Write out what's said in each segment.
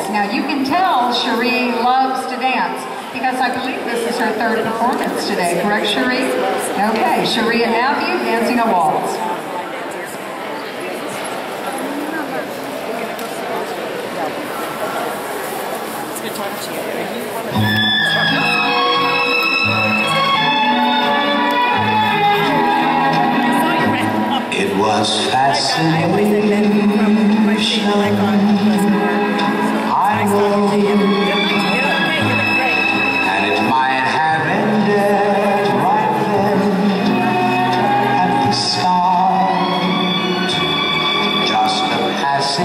waltz. Now you can tell Cheri loves to dance because I believe this is her third performance today, correct Cheri? Okay, Cheri and Matthew dancing a waltz. It was fascinating.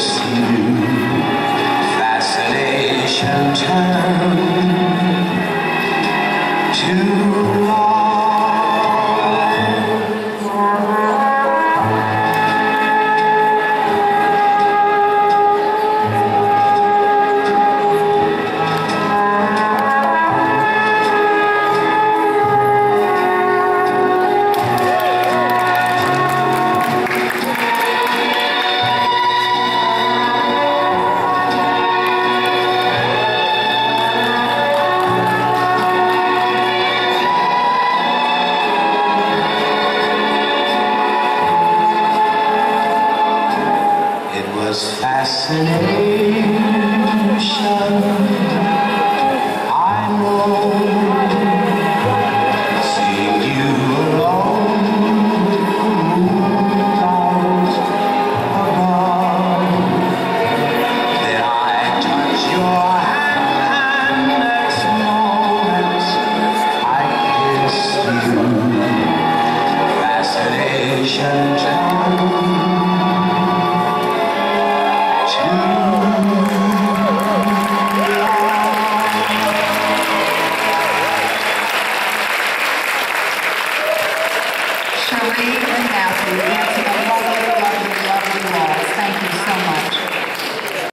sim was fascination. Yeah.